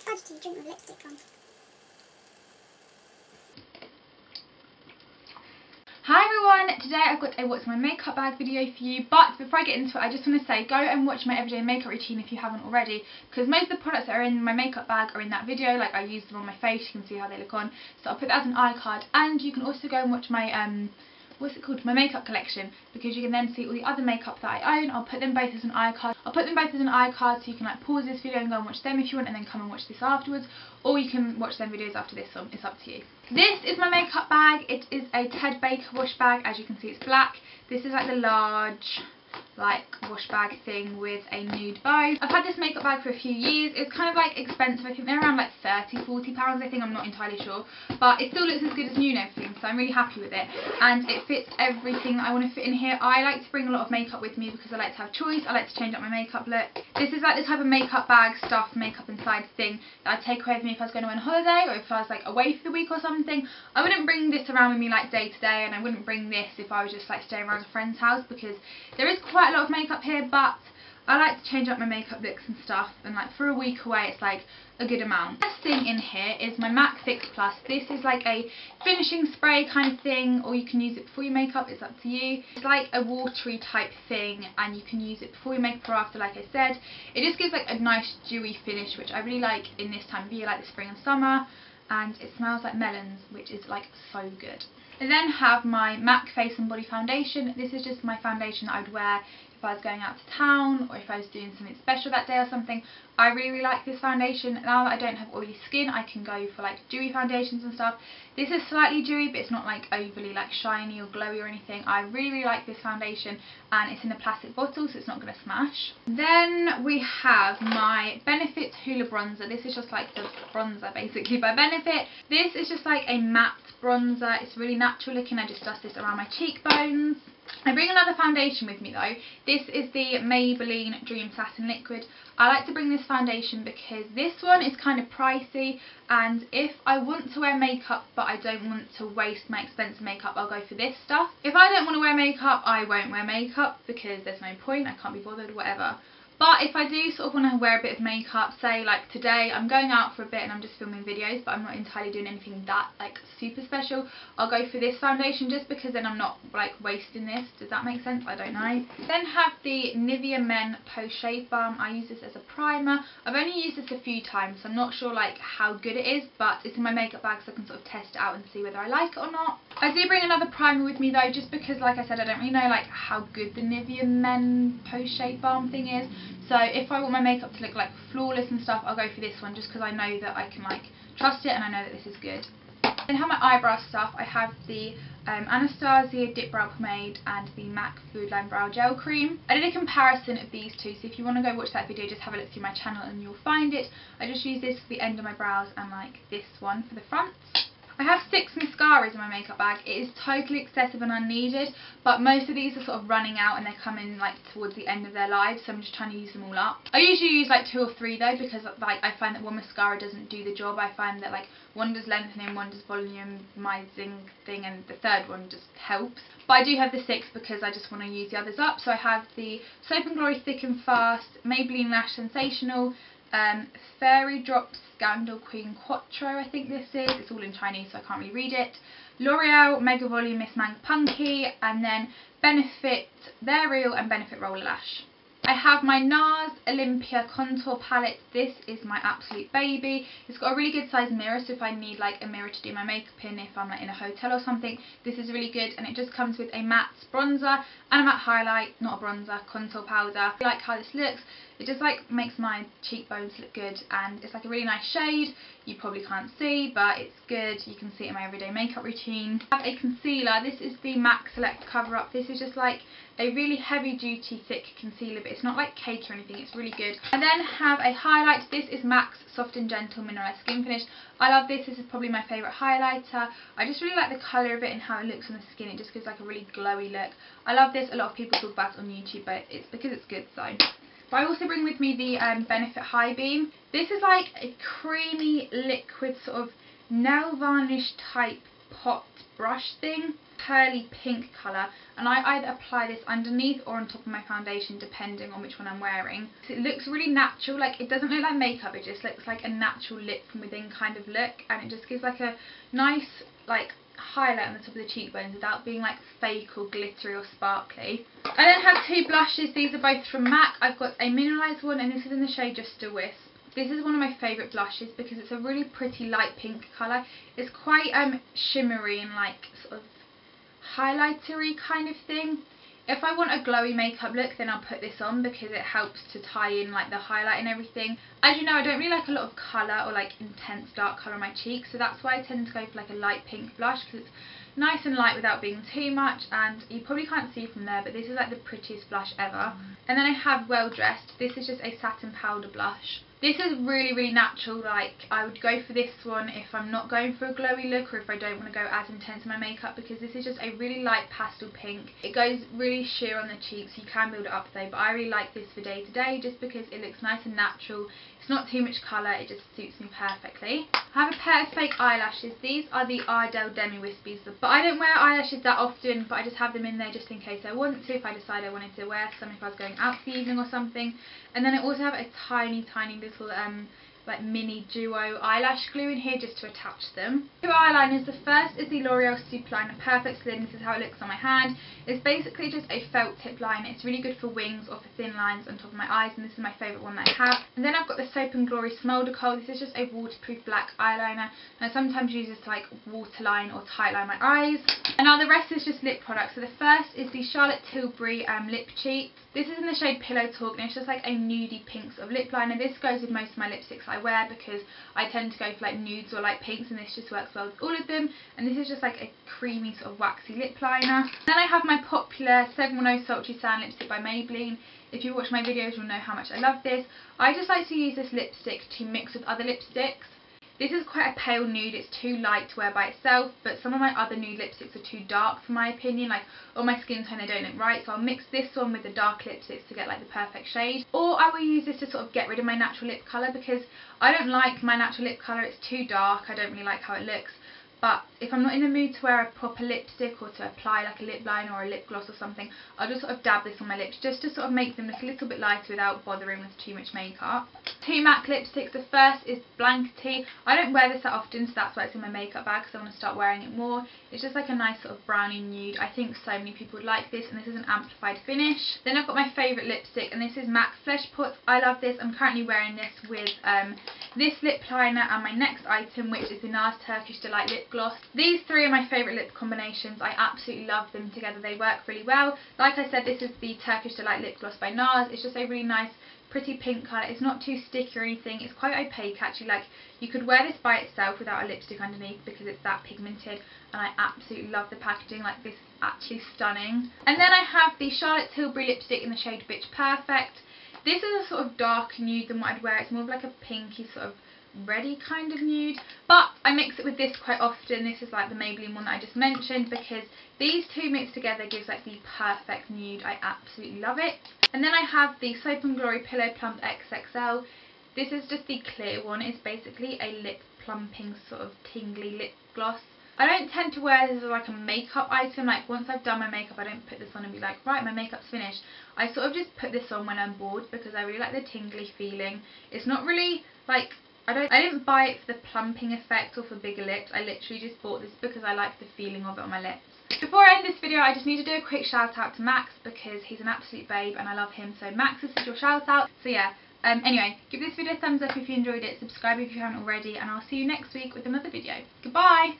fudge to drink with lipstick on? Hi everyone, today I've got a what's my makeup bag video for you but before I get into it I just want to say go and watch my everyday makeup routine if you haven't already because most of the products that are in my makeup bag are in that video like I use them on my face, you can see how they look on so I'll put that as an iCard and you can also go and watch my um what's it called, my makeup collection because you can then see all the other makeup that I own. I'll put them both as an iCard. I'll put them both as an iCard so you can like pause this video and go and watch them if you want and then come and watch this afterwards or you can watch them videos after this one, it's up to you. This is my makeup bag, it is a Ted Baker wash bag, as you can see it's black. This is like the large like wash bag thing with a nude bow. I've had this makeup bag for a few years. It's kind of like expensive. I think they're around like 30, 40 pounds. I think I'm not entirely sure. But it still looks as good as new and everything. So I'm really happy with it. And it fits everything I want to fit in here. I like to bring a lot of makeup with me because I like to have choice. I like to change up my makeup look. This is like the type of makeup bag, stuff, makeup inside thing that I'd take away with me if I was going on holiday or if I was like away for the week or something. I wouldn't bring this around with me like day to day and I wouldn't bring this if I was just like staying around a friend's house because there is quite a lot of makeup here but I like to change up my makeup looks and stuff and like for a week away it's like a good amount. First thing in here is my MAC Fix Plus. This is like a finishing spray kind of thing or you can use it before your makeup, it's up to you. It's like a watery type thing and you can use it before your makeup or after like I said. It just gives like a nice dewy finish which I really like in this time of year like the spring and summer and it smells like melons which is like so good. I then have my MAC Face and Body Foundation. This is just my foundation that I would wear if I was going out to town or if I was doing something special that day or something. I really, like this foundation. Now that I don't have oily skin, I can go for like dewy foundations and stuff. This is slightly dewy, but it's not like overly like shiny or glowy or anything. I really, really like this foundation and it's in a plastic bottle, so it's not going to smash. Then we have my Benefit Hoola Bronzer. This is just like the bronzer basically by Benefit. This is just like a matte bronzer. It's really natural looking. I just dust this around my cheekbones. I bring another foundation with me though. This is the Maybelline Dream Satin Liquid. I like to bring this foundation because this one is kind of pricey and if I want to wear makeup but I don't want to waste my expensive makeup I'll go for this stuff. If I don't want to wear makeup I won't wear makeup because there's no point, I can't be bothered, whatever. But if I do sort of want to wear a bit of makeup, say like today I'm going out for a bit and I'm just filming videos but I'm not entirely doing anything that like super special, I'll go for this foundation just because then I'm not like wasting this. Does that make sense? I don't know. Then have the Nivea Men Post Shave Balm. I use this as a primer. I've only used this a few times so I'm not sure like how good it is but it's in my makeup bag so I can sort of test it out and see whether I like it or not. I do bring another primer with me though just because like I said I don't really know like how good the Nivea Men Post Shave Balm thing is so if I want my makeup to look like flawless and stuff, I'll go for this one just because I know that I can like trust it and I know that this is good. Then have my eyebrow stuff. I have the um, Anastasia Dip Brow Pomade and the MAC Fluidline Brow Gel Cream. I did a comparison of these two, so if you want to go watch that video, just have a look through my channel and you'll find it. I just use this for the end of my brows and like this one for the front. I have six mascaras in my makeup bag. It is totally excessive and unneeded, but most of these are sort of running out and they're coming like towards the end of their lives, so I'm just trying to use them all up. I usually use like two or three though because like I find that one mascara doesn't do the job. I find that like one does lengthening, one does volumizing thing, and the third one just helps. But I do have the six because I just want to use the others up. So I have the Soap and Glory Thick and Fast, Maybelline Lash Sensational, um, Fairy Drops Scandal Queen Quattro, I think this is. It's all in Chinese, so I can't really read it. L'Oreal Mega Volume Miss Manga Punky, and then Benefit They're Real and Benefit Roller Lash. I have my NARS Olympia Contour Palette. This is my absolute baby. It's got a really good size mirror, so if I need like a mirror to do my makeup in, if I'm like in a hotel or something, this is really good. And it just comes with a matte bronzer and a matte highlight, not a bronzer, contour powder. I like how this looks. It just like makes my cheekbones look good and it's like a really nice shade. You probably can't see but it's good. You can see it in my everyday makeup routine. I have a concealer. This is the MAC Select Cover Up. This is just like a really heavy duty thick concealer but it's not like cake or anything. It's really good. I then have a highlight. This is MAC's Soft and Gentle Mineralized Skin Finish. I love this. This is probably my favourite highlighter. I just really like the colour of it and how it looks on the skin. It just gives like a really glowy look. I love this. A lot of people talk about it on YouTube but it's because it's good so. But I also bring with me the um, Benefit High Beam. This is like a creamy liquid sort of nail varnish type pot brush thing pearly pink colour and I either apply this underneath or on top of my foundation depending on which one I'm wearing. So it looks really natural, like it doesn't look like makeup, it just looks like a natural lip from within kind of look and it just gives like a nice like highlight on the top of the cheekbones without being like fake or glittery or sparkly. I then have two blushes, these are both from MAC. I've got a mineralised one and this is in the shade Just a Wisp. This is one of my favourite blushes because it's a really pretty light pink colour. It's quite um shimmery and like sort of highlightery kind of thing. If I want a glowy makeup look then I'll put this on because it helps to tie in like the highlight and everything. As you know I don't really like a lot of colour or like intense dark colour on my cheeks so that's why I tend to go for like a light pink blush because it's nice and light without being too much and you probably can't see from there but this is like the prettiest blush ever. And then I have Well Dressed. This is just a satin powder blush. This is really, really natural, like I would go for this one if I'm not going for a glowy look or if I don't want to go as intense in my makeup because this is just a really light pastel pink. It goes really sheer on the cheeks, you can build it up though, but I really like this for day to day just because it looks nice and natural. It's not too much colour, it just suits me perfectly. I have a pair of fake eyelashes. These are the Ardell Demi Wispies, but I don't wear eyelashes that often, but I just have them in there just in case I want to, if I decide I wanted to wear some if I was going out for the evening or something. And then I also have a tiny, tiny little um, like mini duo eyelash glue in here just to attach them. Two eyeliners, the first is the L'Oreal Superliner Perfect Slim, this is how it looks on my hand. It's basically just a felt tip liner, it's really good for wings or for thin lines on top of my eyes and this is my favourite one that I have. And then I've got the Soap and Glory Smolder Kohl, this is just a waterproof black eyeliner and I sometimes use this to like waterline or tightline my eyes. And now the rest is just lip products, so the first is the Charlotte Tilbury um, Lip Cheat. This is in the shade Pillow Talk and it's just like a nudie pink sort of lip liner. This goes with most of my lipsticks I wear because I tend to go for like nudes or like pinks and this just works well with all of them. And this is just like a creamy sort of waxy lip liner. Then I have my popular 710 Sultry Sand lipstick by Maybelline. If you watch my videos you'll know how much I love this. I just like to use this lipstick to mix with other lipsticks. This is quite a pale nude, it's too light to wear by itself, but some of my other nude lipsticks are too dark for my opinion, like on my skin tone they don't look right, so I'll mix this one with the dark lipsticks to get like the perfect shade. Or I will use this to sort of get rid of my natural lip colour because I don't like my natural lip colour, it's too dark, I don't really like how it looks. But if I'm not in the mood to wear a proper lipstick or to apply like a lip liner or a lip gloss or something, I'll just sort of dab this on my lips just to sort of make them look a little bit lighter without bothering with too much makeup. Two MAC lipsticks. The first is Blankety. I don't wear this that often, so that's why it's in my makeup bag because I want to start wearing it more. It's just like a nice sort of brownie nude. I think so many people would like this, and this is an amplified finish. Then I've got my favourite lipstick, and this is MAC Flesh Pots. I love this. I'm currently wearing this with um, this lip liner and my next item, which is the NARS Turkish Delight Lip Gloss. These three are my favourite lip combinations. I absolutely love them together. They work really well. Like I said, this is the Turkish Delight Lip Gloss by NARS. It's just a really nice pretty pink colour. It's not too sticky or anything. It's quite opaque actually. Like you could wear this by itself without a lipstick underneath because it's that pigmented and I absolutely love the packaging. Like this is actually stunning. And then I have the Charlotte Tilbury lipstick in the shade Bitch Perfect. This is a sort of dark nude than what I'd wear. It's more of like a pinky sort of ready kind of nude but I mix it with this quite often. This is like the Maybelline one that I just mentioned because these two mixed together gives like the perfect nude. I absolutely love it. And then I have the Soap and Glory Pillow Plump XXL this is just the clear one. It's basically a lip plumping sort of tingly lip gloss. I don't tend to wear this as like a makeup item, like once I've done my makeup I don't put this on and be like, right, my makeup's finished. I sort of just put this on when I'm bored because I really like the tingly feeling. It's not really like I don't I didn't buy it for the plumping effect or for bigger lips. I literally just bought this because I like the feeling of it on my lips. Before I end this video, I just need to do a quick shout out to Max because he's an absolute babe and I love him. So Max, this is your shout out. So yeah, um, anyway, give this video a thumbs up if you enjoyed it, subscribe if you haven't already, and I'll see you next week with another video. Goodbye!